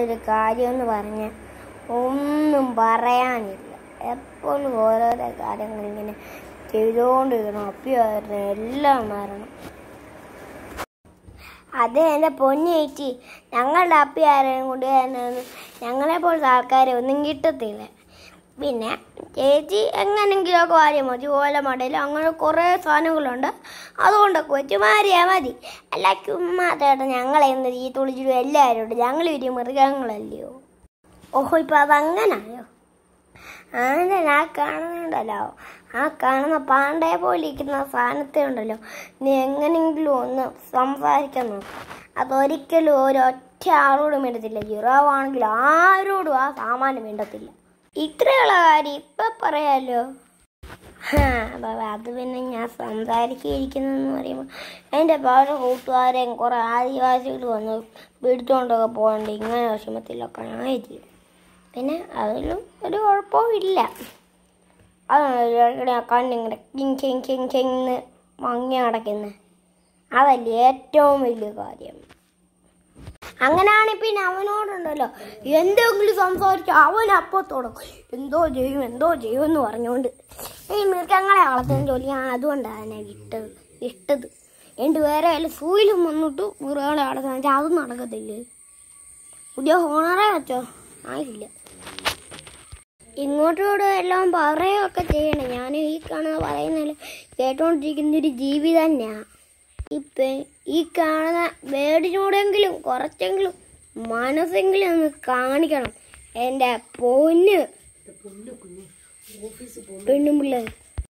ഒരു കാര്യമെന്ന് പറഞ്ഞ് ഒന്നും പറയാനില്ല. എപ്പോഴും ഓരോരോ കാര്യങ്ങൾ ഇങ്ങനെ ചെയ്തുകൊണ്ടിരിക്കണം. അപ്പിയായിരുന്നു എല്ലാം മാറണം അത് എന്റെ പൊന്നേച്ചി ഞങ്ങളുടെ കൊണ്ട് ഞങ്ങളെ പോലത്തെ ആൾക്കാരെ ഒന്നും കിട്ടത്തില്ല. പിന്നെ ചേച്ചി എങ്ങനെങ്കിലുമൊക്കെ വാരി മതി ഓല മടയിൽ അങ്ങനെ കുറേ സാധനങ്ങളുണ്ട്. അതുകൊണ്ടൊക്കെ വെച്ച് മാറിയാൽ മതി. അല്ല ചുമ്മാ ഞങ്ങളെ ഒന്ന് ഈ തുളിച്ചിടും എല്ലാവരും ഉണ്ട്. ഞങ്ങൾ ഒരു മൃഗങ്ങളല്ലയോ? ഓഹോ ഇപ്പം അതങ്ങനായോ ആന ആ കാണുന്നുണ്ടല്ലോ. ആ കാണുന്ന പാണ്ടയെ പോലെ ഇരിക്കുന്ന സാധനത്തെ ഉണ്ടല്ലോ. നീ എങ്ങനെയെങ്കിലും ഒന്ന് സംസാരിക്കാൻ നോക്കും. അതൊരിക്കലും ഒരൊറ്റ ആളോടും വേണ്ടത്തില്ല ജിറാവാണെങ്കിൽ ആരോടും ആ സാമാനം വേണ്ടത്തില്ല ഇത്രയുള്ള കാര്യം ഇപ്പം പറയാലോ? ബാബ, അത് പിന്നെ ഞാൻ സംസാരിക്കുന്നതെന്ന് പറയുമ്പോൾ എന്റെ പല കൂട്ടുകാരെയും കുറെ ആദിവാസികൾ വന്ന് പിടിച്ചുകൊണ്ടൊക്കെ പോകണ്ട് ഇങ്ങനെ വിഷമത്തിലൊക്കെ ആയിരിക്കും പിന്നെ അതിലും ഒരു കുഴപ്പവും ഇല്ല. അതാണ് കണ്ണിങ്ങനെ കിങ് കിങ് കിങ് കിങ് മങ്ങി അടയ്ക്കുന്നത് അതല്ലേ ഏറ്റവും വലിയ കാര്യം. അങ്ങനെയാണ് പിന്നെ അവനോടുണ്ടല്ലോ. എന്തെങ്കിലും സംസാരിച്ച് അവൻ അപ്പോൾ തുടങ്ങും. എന്തോ ചെയ്യും എന്തോ ചെയ്യും എന്ന് പറഞ്ഞുകൊണ്ട്. ഈ മൃഗങ്ങളെ വളർത്തുന്ന ജോലി ഞാൻ അതുകൊണ്ടാണ് എന്നെ ഇട്ടത് ഇട്ടത്. എന്റെ വേറെ വല്ല സൂയിലും വന്നിട്ട് മൃഗങ്ങളെ വളർത്താൻ വെച്ചാൽ അതും നടക്കത്തില്ലേ? പുതിയ ഹോണറേ വെച്ചോ? ആയില്ല ഇങ്ങോട്ടോട് എല്ലാം പറയുകയൊക്കെ ചെയ്യണേ. ഞാൻ ഈ കാണുന്ന പറയുന്നതിൽ കേട്ടോണ്ടിരിക്കുന്ന ഒരു ജീവി തന്നെയാ. ഇപ്പൊ ഈ കാണുന്ന വേടിനോടെങ്കിലും കുറച്ചെങ്കിലും മനസ്സെങ്കിലും ഒന്ന് കാണിക്കണം. എന്റെ പൊന്ന്. പെണ്ണും പിള്ളേർ